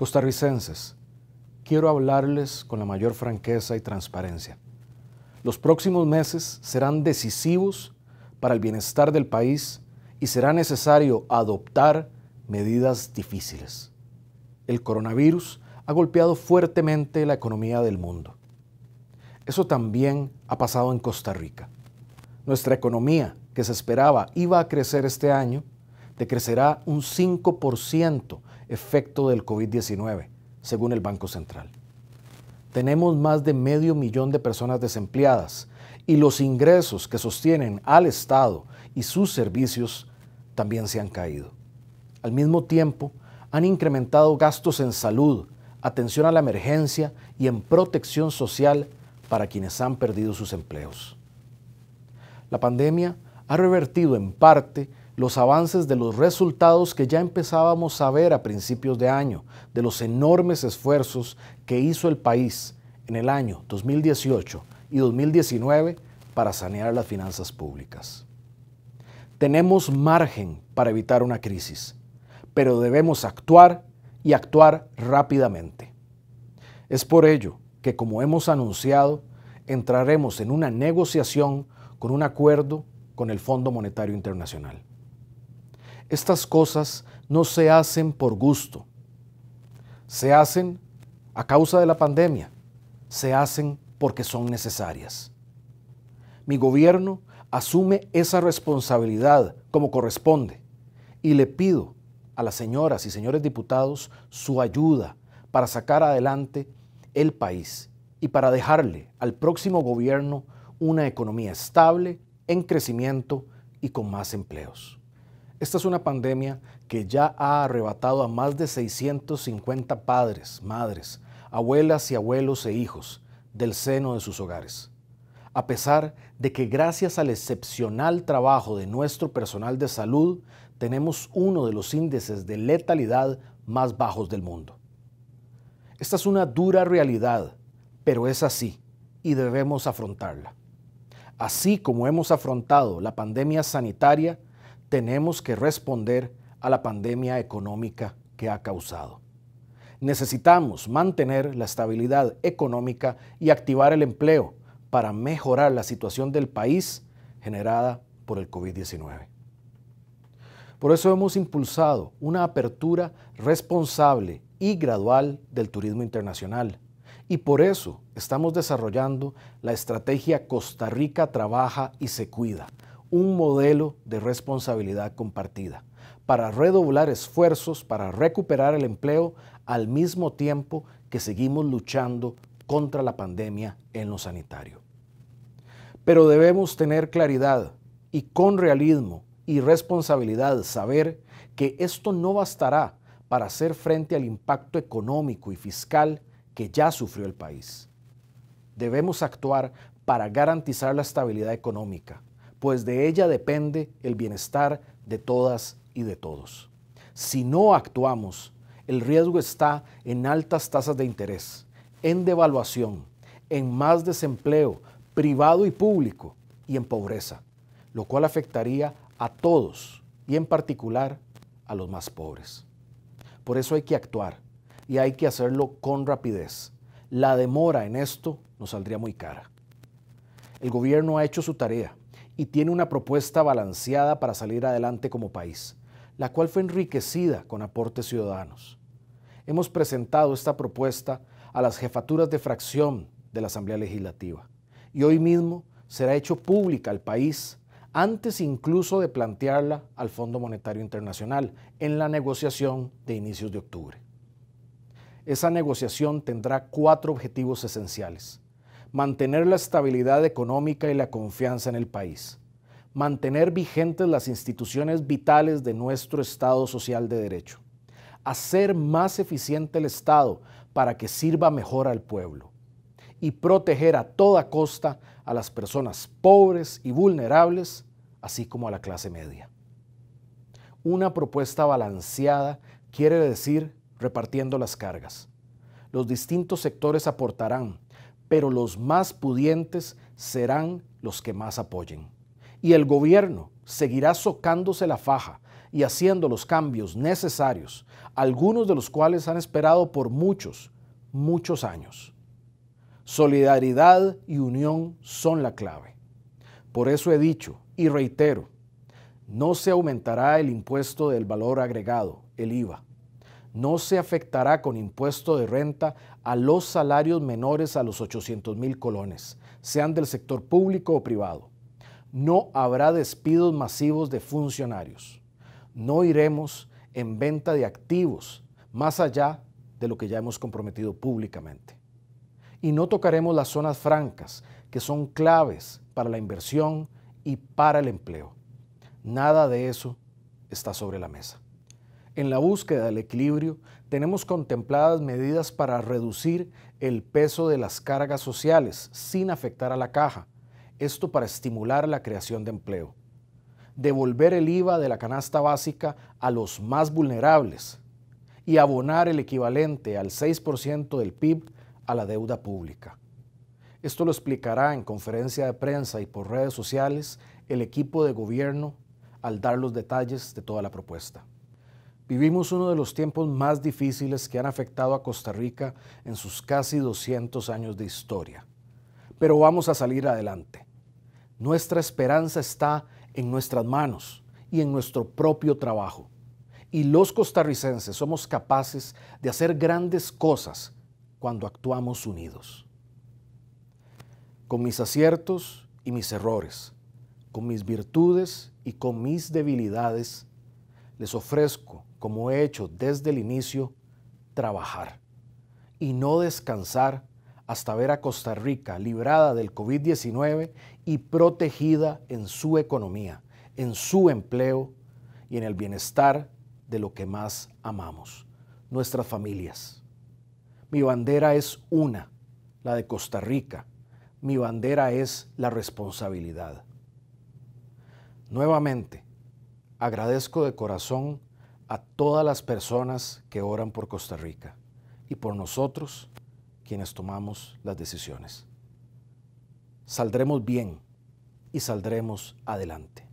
Costarricenses, quiero hablarles con la mayor franqueza y transparencia. Los próximos meses serán decisivos para el bienestar del país y será necesario adoptar medidas difíciles. El coronavirus ha golpeado fuertemente la economía del mundo. Eso también ha pasado en Costa Rica. Nuestra economía, que se esperaba iba a crecer este año, decrecerá un 5% efecto del COVID-19, según el Banco Central. Tenemos más de medio millón de personas desempleadas y los ingresos que sostienen al Estado y sus servicios también se han caído. Al mismo tiempo, han incrementado gastos en salud, atención a la emergencia y en protección social para quienes han perdido sus empleos. La pandemia ha revertido en parte los avances de los resultados que ya empezábamos a ver a principios de año, de los enormes esfuerzos que hizo el país en el año 2018 y 2019 para sanear las finanzas públicas. Tenemos margen para evitar una crisis, pero debemos actuar y actuar rápidamente. Es por ello que, como hemos anunciado, entraremos en una negociación con un acuerdo con el Fondo Monetario Internacional. Estas cosas no se hacen por gusto, se hacen a causa de la pandemia, se hacen porque son necesarias. Mi gobierno asume esa responsabilidad como corresponde y le pido a las señoras y señores diputados su ayuda para sacar adelante el país y para dejarle al próximo gobierno una economía estable, en crecimiento y con más empleos. Esta es una pandemia que ya ha arrebatado a más de 650 padres, madres, abuelas y abuelos e hijos del seno de sus hogares. A pesar de que gracias al excepcional trabajo de nuestro personal de salud tenemos uno de los índices de letalidad más bajos del mundo. Esta es una dura realidad, pero es así y debemos afrontarla. Así como hemos afrontado la pandemia sanitaria, tenemos que responder a la pandemia económica que ha causado. Necesitamos mantener la estabilidad económica y activar el empleo para mejorar la situación del país generada por el COVID-19. Por eso hemos impulsado una apertura responsable y gradual del turismo internacional. Y por eso estamos desarrollando la estrategia Costa Rica Trabaja y Se Cuida, un modelo de responsabilidad compartida para redoblar esfuerzos para recuperar el empleo al mismo tiempo que seguimos luchando contra la pandemia en lo sanitario. Pero debemos tener claridad y con realismo y responsabilidad saber que esto no bastará para hacer frente al impacto económico y fiscal que ya sufrió el país. Debemos actuar para garantizar la estabilidad económica, pues de ella depende el bienestar de todas y de todos. Si no actuamos, el riesgo está en altas tasas de interés, en devaluación, en más desempleo privado y público y en pobreza, lo cual afectaría a todos y en particular a los más pobres. Por eso hay que actuar y hay que hacerlo con rapidez. La demora en esto nos saldría muy cara. El gobierno ha hecho su tarea y tiene una propuesta balanceada para salir adelante como país, la cual fue enriquecida con aportes ciudadanos. Hemos presentado esta propuesta a las jefaturas de fracción de la Asamblea Legislativa y hoy mismo será hecho pública al país antes incluso de plantearla al Fondo Monetario Internacional en la negociación de inicios de octubre. Esa negociación tendrá cuatro objetivos esenciales mantener la estabilidad económica y la confianza en el país, mantener vigentes las instituciones vitales de nuestro Estado social de derecho, hacer más eficiente el Estado para que sirva mejor al pueblo y proteger a toda costa a las personas pobres y vulnerables, así como a la clase media. Una propuesta balanceada quiere decir repartiendo las cargas. Los distintos sectores aportarán pero los más pudientes serán los que más apoyen. Y el gobierno seguirá socándose la faja y haciendo los cambios necesarios, algunos de los cuales han esperado por muchos, muchos años. Solidaridad y unión son la clave. Por eso he dicho y reitero, no se aumentará el impuesto del valor agregado, el IVA. No se afectará con impuesto de renta a los salarios menores a los 800 mil colones, sean del sector público o privado. No habrá despidos masivos de funcionarios. No iremos en venta de activos más allá de lo que ya hemos comprometido públicamente. Y no tocaremos las zonas francas, que son claves para la inversión y para el empleo. Nada de eso está sobre la mesa. En la búsqueda del equilibrio tenemos contempladas medidas para reducir el peso de las cargas sociales sin afectar a la caja. Esto para estimular la creación de empleo. Devolver el IVA de la canasta básica a los más vulnerables y abonar el equivalente al 6% del PIB a la deuda pública. Esto lo explicará en conferencia de prensa y por redes sociales el equipo de gobierno al dar los detalles de toda la propuesta. Vivimos uno de los tiempos más difíciles que han afectado a Costa Rica en sus casi 200 años de historia, pero vamos a salir adelante. Nuestra esperanza está en nuestras manos y en nuestro propio trabajo. Y los costarricenses somos capaces de hacer grandes cosas cuando actuamos unidos. Con mis aciertos y mis errores, con mis virtudes y con mis debilidades, les ofrezco, como he hecho desde el inicio, trabajar y no descansar hasta ver a Costa Rica librada del COVID-19 y protegida en su economía, en su empleo y en el bienestar de lo que más amamos, nuestras familias. Mi bandera es una, la de Costa Rica. Mi bandera es la responsabilidad. Nuevamente, agradezco de corazón a todas las personas que oran por Costa Rica y por nosotros quienes tomamos las decisiones. Saldremos bien y saldremos adelante.